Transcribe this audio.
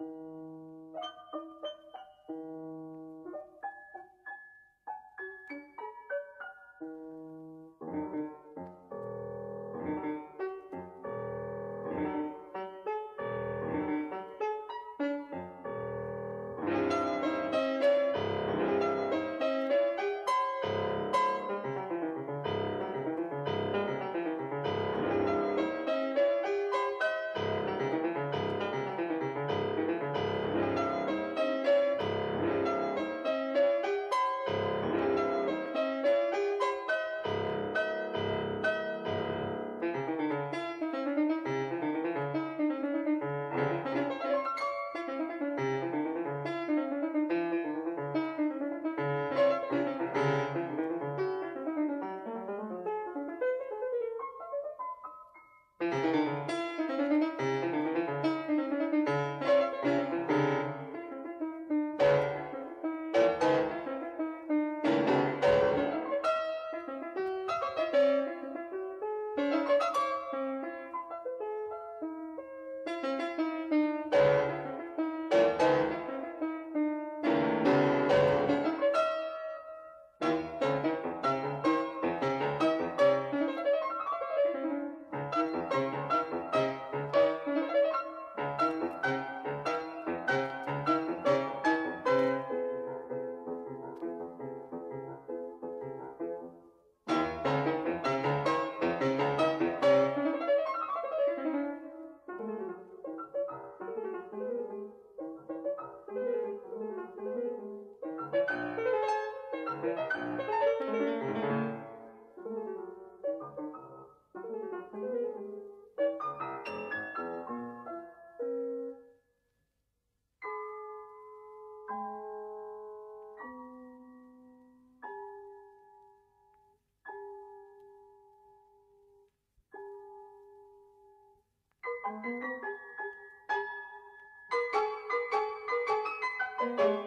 you. Thank you.